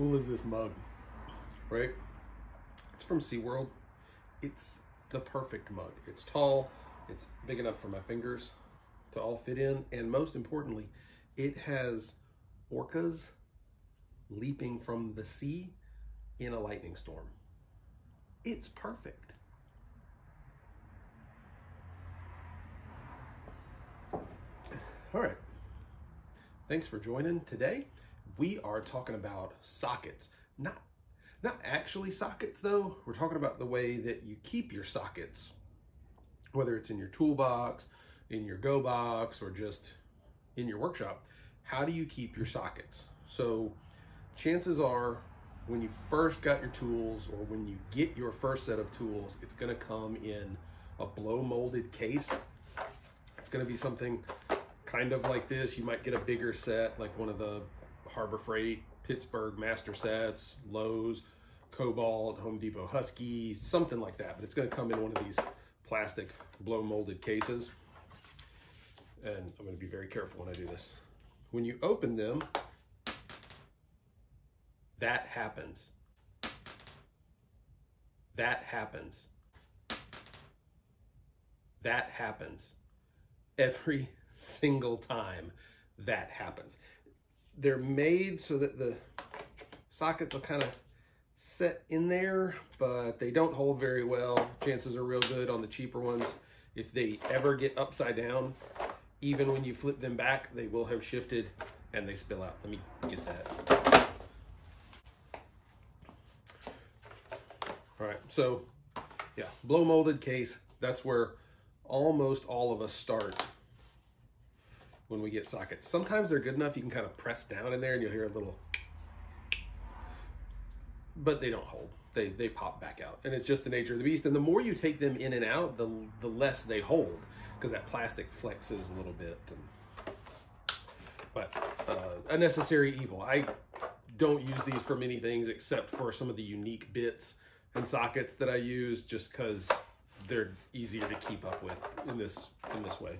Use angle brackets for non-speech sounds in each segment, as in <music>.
cool is this mug? Right? It's from SeaWorld. It's the perfect mug. It's tall, it's big enough for my fingers to all fit in, and most importantly, it has orcas leaping from the sea in a lightning storm. It's perfect. All right. Thanks for joining today. We are talking about sockets. Not not actually sockets though. We're talking about the way that you keep your sockets. Whether it's in your toolbox, in your go box, or just in your workshop. How do you keep your sockets? So chances are when you first got your tools or when you get your first set of tools, it's gonna come in a blow molded case. It's gonna be something kind of like this. You might get a bigger set, like one of the Harbor Freight, Pittsburgh master sets, Lowe's, Kobalt, Home Depot Husky, something like that. But it's gonna come in one of these plastic blow molded cases. And I'm gonna be very careful when I do this. When you open them, that happens. That happens. That happens. Every <laughs> single time that happens. They're made so that the sockets will kind of set in there, but they don't hold very well. Chances are real good on the cheaper ones. If they ever get upside down, even when you flip them back, they will have shifted and they spill out. Let me get that. All right, so yeah, blow molded case, that's where almost all of us start when we get sockets. Sometimes they're good enough you can kind of press down in there and you'll hear a little, but they don't hold. They, they pop back out and it's just the nature of the beast. And the more you take them in and out, the, the less they hold because that plastic flexes a little bit. And, but uh, a necessary evil. I don't use these for many things except for some of the unique bits and sockets that I use just because they're easier to keep up with in this in this way.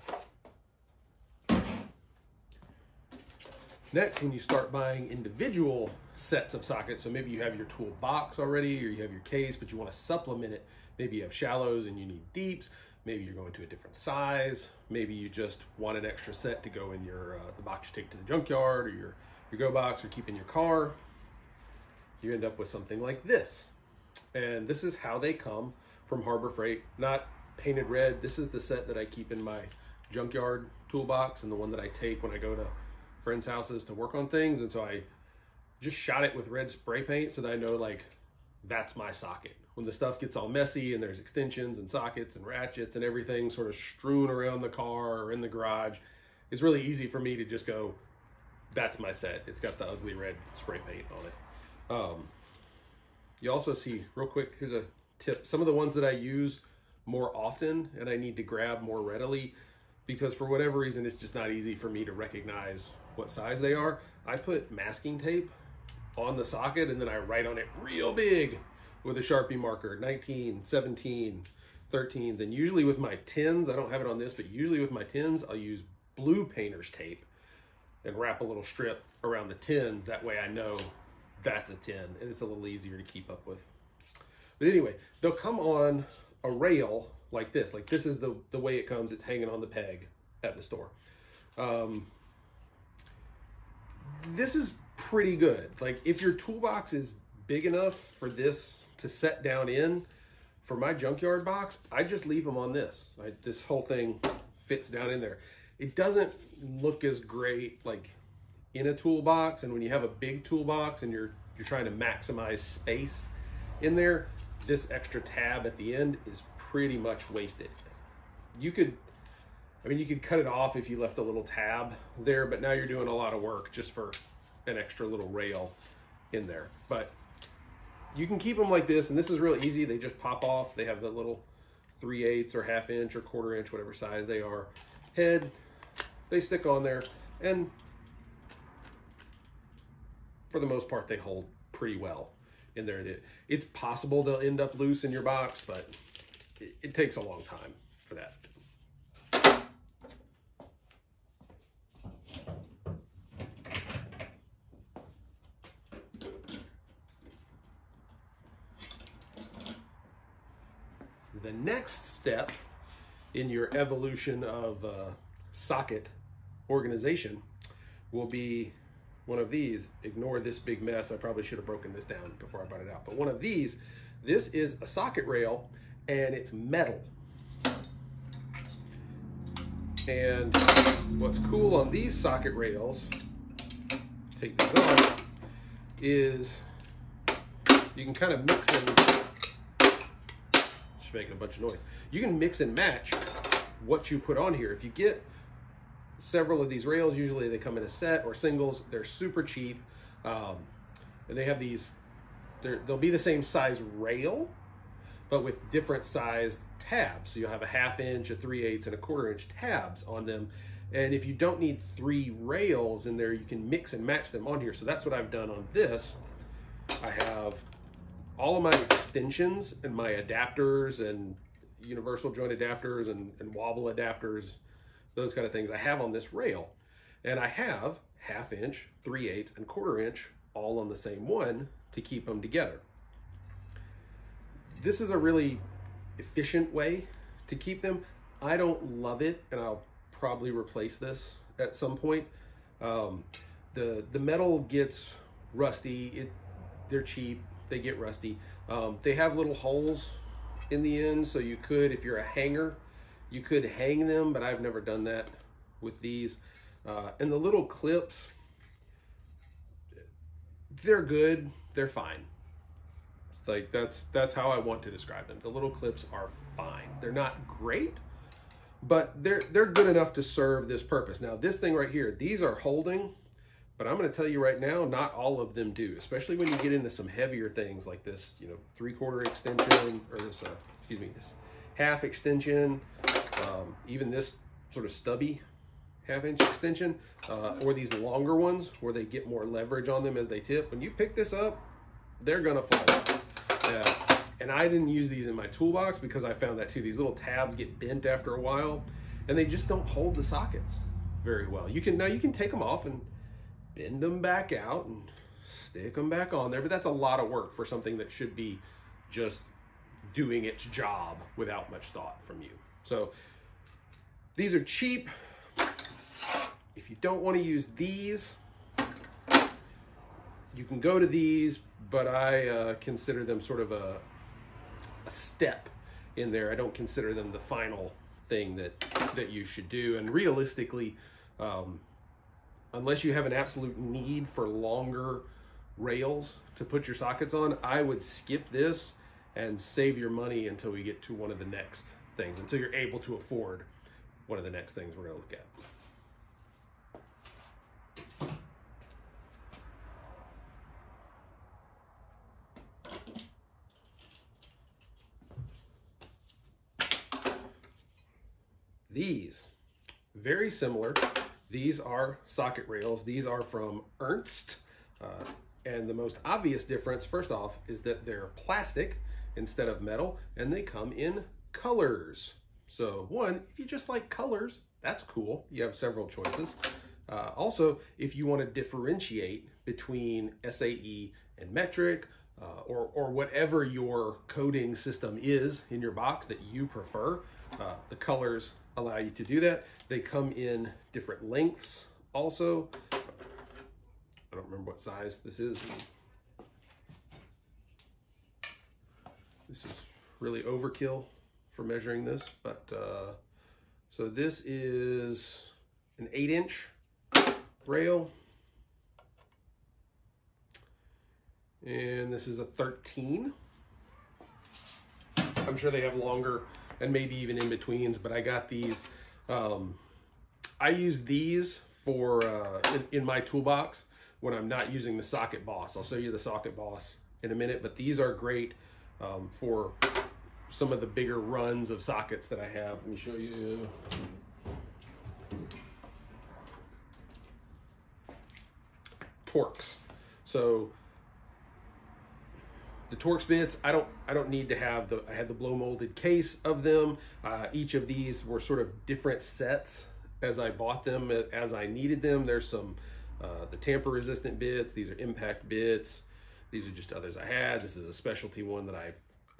Next, when you start buying individual sets of sockets, so maybe you have your tool box already or you have your case, but you want to supplement it. Maybe you have shallows and you need deeps. Maybe you're going to a different size. Maybe you just want an extra set to go in your uh, the box you take to the junkyard or your, your go box or keep in your car. You end up with something like this. And this is how they come from Harbor Freight, not painted red. This is the set that I keep in my junkyard toolbox and the one that I take when I go to friends' houses to work on things. And so I just shot it with red spray paint so that I know like that's my socket. When the stuff gets all messy and there's extensions and sockets and ratchets and everything sort of strewn around the car or in the garage, it's really easy for me to just go, that's my set. It's got the ugly red spray paint on it. Um, you also see, real quick, here's a tip. Some of the ones that I use more often and I need to grab more readily because for whatever reason, it's just not easy for me to recognize what size they are. I put masking tape on the socket and then I write on it real big with a Sharpie marker, 19, 17, 13s. And usually with my tins, I don't have it on this, but usually with my tins, I'll use blue painter's tape and wrap a little strip around the tins. That way I know that's a tin and it's a little easier to keep up with. But anyway, they'll come on a rail like this. Like this is the, the way it comes. It's hanging on the peg at the store. Um, this is pretty good. Like if your toolbox is big enough for this to set down in, for my junkyard box, I just leave them on this. Like this whole thing fits down in there. It doesn't look as great like in a toolbox and when you have a big toolbox and you're you're trying to maximize space in there, this extra tab at the end is pretty much wasted. You could I mean, you could cut it off if you left a little tab there, but now you're doing a lot of work just for an extra little rail in there. But you can keep them like this, and this is really easy. They just pop off. They have the little 3 eighths or half inch or quarter inch, whatever size they are, head. They stick on there, and for the most part, they hold pretty well in there. It's possible they'll end up loose in your box, but it, it takes a long time for that. The next step in your evolution of uh, socket organization will be one of these. Ignore this big mess. I probably should have broken this down before I brought it out. But one of these, this is a socket rail and it's metal. And what's cool on these socket rails, take these on, is you can kind of mix and, making a bunch of noise. You can mix and match what you put on here. If you get several of these rails, usually they come in a set or singles, they're super cheap. Um, and they have these, they'll be the same size rail, but with different sized tabs. So you'll have a half inch, a three eighths, and a quarter inch tabs on them. And if you don't need three rails in there, you can mix and match them on here. So that's what I've done on this. I have all of my extensions and my adapters and universal joint adapters and, and wobble adapters, those kind of things I have on this rail. And I have half inch, three eighths, and quarter inch all on the same one to keep them together. This is a really efficient way to keep them. I don't love it, and I'll probably replace this at some point. Um, the the metal gets rusty. It they're cheap. They get rusty. Um, they have little holes in the end, so you could, if you're a hanger, you could hang them, but I've never done that with these. Uh, and the little clips, they're good. They're fine. Like that's that's how I want to describe them. The little clips are fine. They're not great, but they're they're good enough to serve this purpose. Now this thing right here, these are holding, but I'm going to tell you right now, not all of them do. Especially when you get into some heavier things like this, you know, three quarter extension or this, uh, excuse me, this half extension, um, even this sort of stubby half inch extension, uh, or these longer ones where they get more leverage on them as they tip. When you pick this up, they're gonna fall. Yeah. And I didn't use these in my toolbox because I found that too. These little tabs get bent after a while and they just don't hold the sockets very well. You can now you can take them off and bend them back out and stick them back on there, but that's a lot of work for something that should be just doing its job without much thought from you. So these are cheap. If you don't want to use these, you can go to these, but I uh, consider them sort of a, a step in there. I don't consider them the final thing that that you should do. And realistically, um, unless you have an absolute need for longer rails to put your sockets on, I would skip this and save your money until we get to one of the next things, until you're able to afford one of the next things we're going to look at. These, very similar. These are socket rails. These are from Ernst. Uh, and the most obvious difference, first off, is that they're plastic instead of metal, and they come in colors. So one, if you just like colors, that's cool. You have several choices. Uh, also, if you want to differentiate between SAE and metric, uh, or, or whatever your coding system is in your box that you prefer, uh, the colors allow you to do that. They come in different lengths also. I don't remember what size this is. This is really overkill for measuring this, but uh, so this is an eight inch rail. And this is a 13. I'm sure they have longer and maybe even in betweens, but I got these. Um, I use these for uh, in, in, my toolbox when I'm not using the socket boss. I'll show you the socket boss in a minute, but these are great um, for some of the bigger runs of sockets that I have. Let me show you. Torx. So the Torx bits, I don't I don't need to have the I had the blow molded case of them. Uh, each of these were sort of different sets as I bought them as I needed them. There's some uh, the tamper resistant bits. These are impact bits. These are just others I had. This is a specialty one that I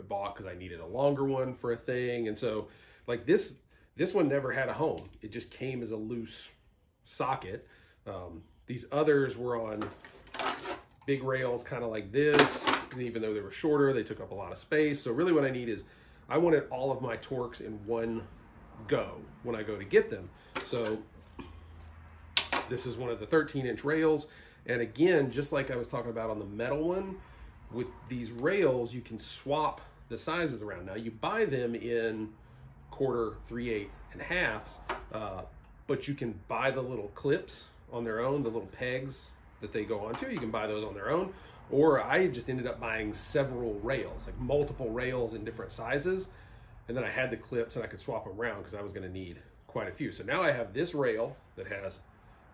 bought because I needed a longer one for a thing. And so like this, this one never had a home. It just came as a loose socket. Um, these others were on big rails kind of like this. And even though they were shorter, they took up a lot of space. So really what I need is, I wanted all of my Torx in one go when I go to get them. So this is one of the 13 inch rails. And again, just like I was talking about on the metal one, with these rails, you can swap the sizes around. Now you buy them in quarter, three eighths, and halves, uh, but you can buy the little clips on their own, the little pegs that they go onto. You can buy those on their own. Or I just ended up buying several rails, like multiple rails in different sizes. And then I had the clips and I could swap them around because I was going to need quite a few. So now I have this rail that has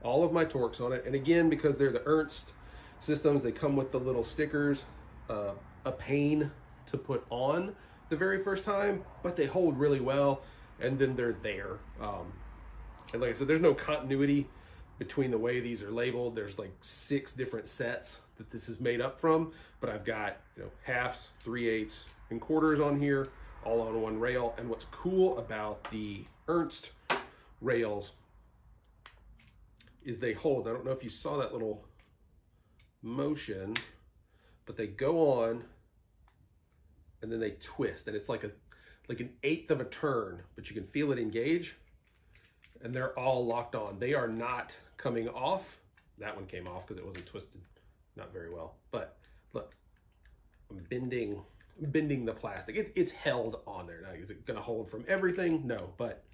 all of my Torx on it. And again, because they're the Ernst systems, they come with the little stickers, uh, a pain to put on the very first time, but they hold really well. And then they're there. Um, and like I said, there's no continuity between the way these are labeled. There's like six different sets that this is made up from, but I've got, you know, halves, three eighths, and quarters on here, all on one rail. And what's cool about the Ernst rails is they hold. I don't know if you saw that little motion, but they go on and then they twist and it's like a like an eighth of a turn, but you can feel it engage and they're all locked on. They are not coming off. That one came off because it wasn't twisted not very well. But look, I'm bending, bending the plastic. It, it's held on there. Now, is it going to hold from everything? No, but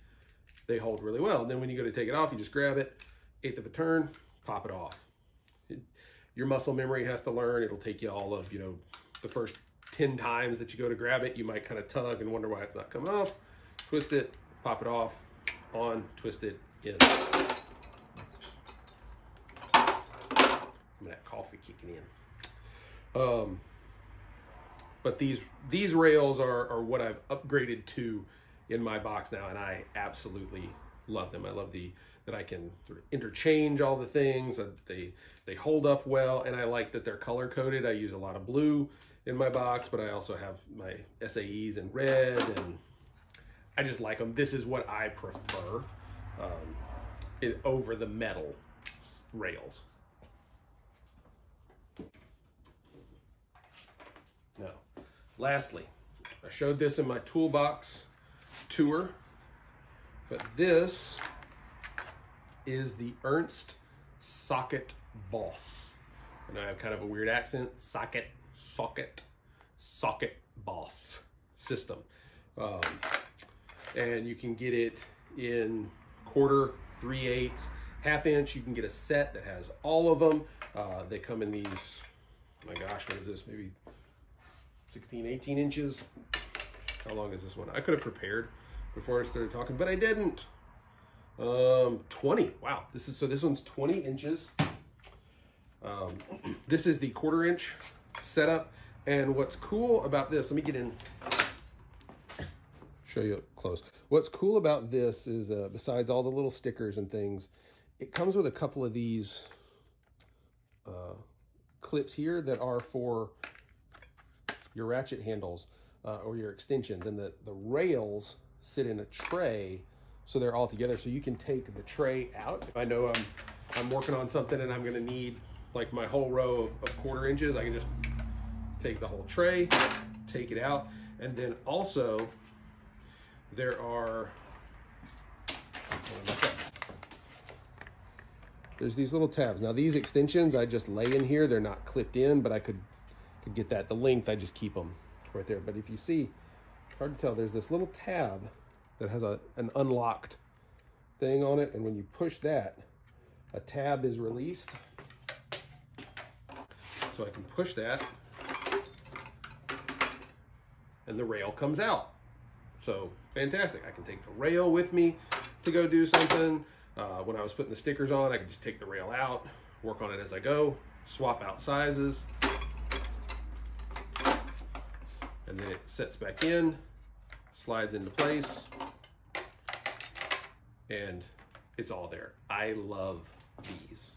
they hold really well. And then when you go to take it off, you just grab it, eighth of a turn, pop it off. It, your muscle memory has to learn. It'll take you all of, you know, the first 10 times that you go to grab it, you might kind of tug and wonder why it's not coming off. Twist it, pop it off, on, twist it, in. Coffee kicking in. Um, but these these rails are, are what I've upgraded to in my box now, and I absolutely love them. I love the that I can sort of interchange all the things. They they hold up well, and I like that they're color coded. I use a lot of blue in my box, but I also have my SAEs in red, and I just like them. This is what I prefer um, it, over the metal rails. Lastly, I showed this in my toolbox tour, but this is the Ernst Socket Boss. And I have kind of a weird accent, socket, socket, socket boss system. Um, and you can get it in quarter, three eighths, half inch. You can get a set that has all of them. Uh, they come in these, my gosh, what is this? Maybe 16, 18 inches. How long is this one? I could have prepared before I started talking, but I didn't. Um, 20, wow. This is, so this one's 20 inches. Um, <clears throat> this is the quarter inch setup. And what's cool about this, let me get in, show you close. What's cool about this is, uh, besides all the little stickers and things, it comes with a couple of these uh, clips here that are for your ratchet handles uh, or your extensions and the, the rails sit in a tray so they're all together so you can take the tray out. If I know I'm, I'm working on something and I'm gonna need like my whole row of, of quarter inches, I can just take the whole tray, take it out. And then also there are, there's these little tabs. Now these extensions I just lay in here, they're not clipped in, but I could to get that. The length, I just keep them right there. But if you see, hard to tell, there's this little tab that has a, an unlocked thing on it. And when you push that, a tab is released. So I can push that and the rail comes out. So fantastic. I can take the rail with me to go do something. Uh, when I was putting the stickers on, I could just take the rail out, work on it as I go, swap out sizes. And then it sets back in, slides into place, and it's all there. I love these.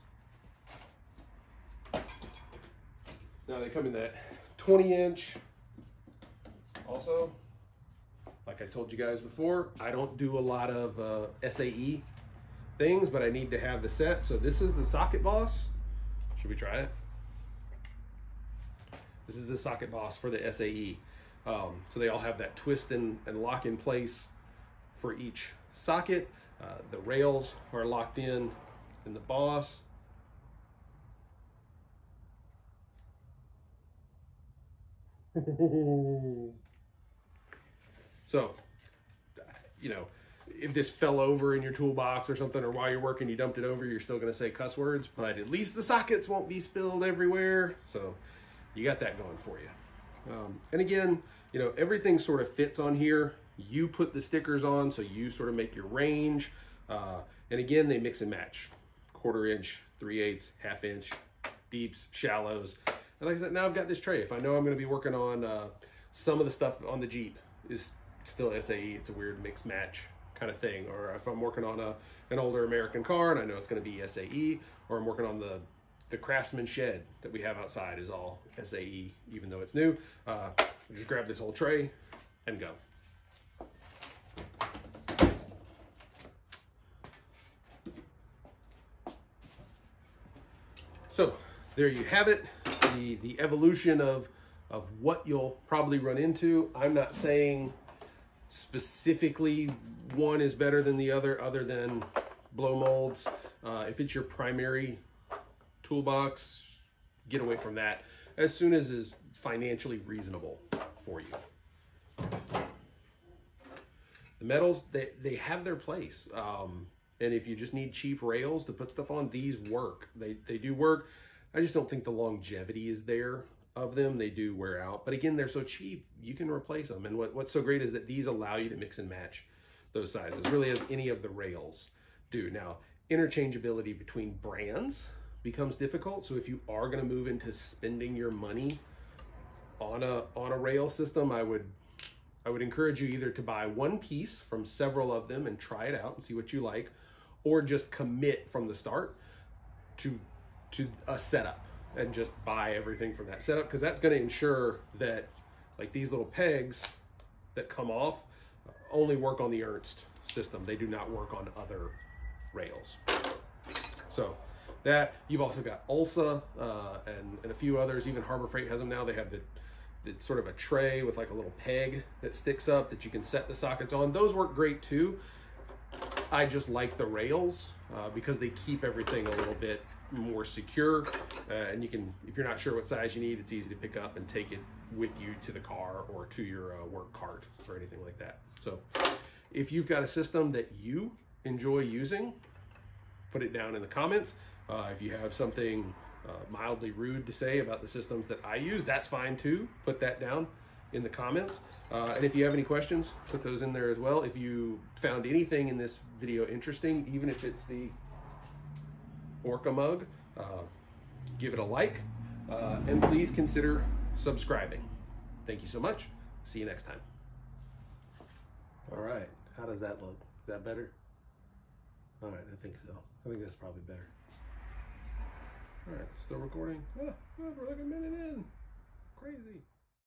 Now they come in that 20 inch, Also, like I told you guys before, I don't do a lot of uh, SAE things, but I need to have the set. So this is the socket boss. Should we try it? This is the socket boss for the SAE. Um, so they all have that twist and, and lock in place for each socket. Uh, the rails are locked in in the boss. <laughs> so, you know, if this fell over in your toolbox or something, or while you're working, you dumped it over, you're still going to say cuss words, but at least the sockets won't be spilled everywhere. So you got that going for you. Um, and again, you know, everything sort of fits on here. You put the stickers on, so you sort of make your range. Uh, and again, they mix and match. Quarter inch, three eighths, half inch, deeps, shallows. And like I said, now I've got this tray. If I know I'm going to be working on uh, some of the stuff on the Jeep is still SAE. It's a weird mix match kind of thing. Or if I'm working on a an older American car and I know it's going to be SAE, or I'm working on the the Craftsman shed that we have outside is all SAE, even though it's new. Uh, just grab this whole tray and go. So there you have it, the, the evolution of, of what you'll probably run into. I'm not saying specifically one is better than the other, other than blow molds. Uh, if it's your primary toolbox, get away from that as soon as is financially reasonable for you. The metals, they, they have their place. Um, and if you just need cheap rails to put stuff on, these work. They, they do work. I just don't think the longevity is there of them. They do wear out. But again, they're so cheap, you can replace them. And what, what's so great is that these allow you to mix and match those sizes, really as any of the rails do. Now, interchangeability between brands becomes difficult. So if you are going to move into spending your money on a on a rail system, I would I would encourage you either to buy one piece from several of them and try it out and see what you like, or just commit from the start to to a setup and just buy everything from that setup because that's going to ensure that like these little pegs that come off only work on the Ernst system. They do not work on other rails. So that you've also got Olsa uh, and, and a few others. Even Harbor Freight has them now. They have the it's sort of a tray with like a little peg that sticks up that you can set the sockets on. Those work great too. I just like the rails uh, because they keep everything a little bit more secure. Uh, and you can, if you're not sure what size you need, it's easy to pick up and take it with you to the car or to your uh, work cart or anything like that. So if you've got a system that you enjoy using, put it down in the comments. Uh, if you have something uh, mildly rude to say about the systems that I use, that's fine too. Put that down in the comments. Uh, and if you have any questions, put those in there as well. If you found anything in this video interesting, even if it's the Orca mug, uh, give it a like, uh, and please consider subscribing. Thank you so much. See you next time. All right, how does that look? Is that better? All right, I think so. I think that's probably better. All right, still recording? We're like a minute in. Crazy.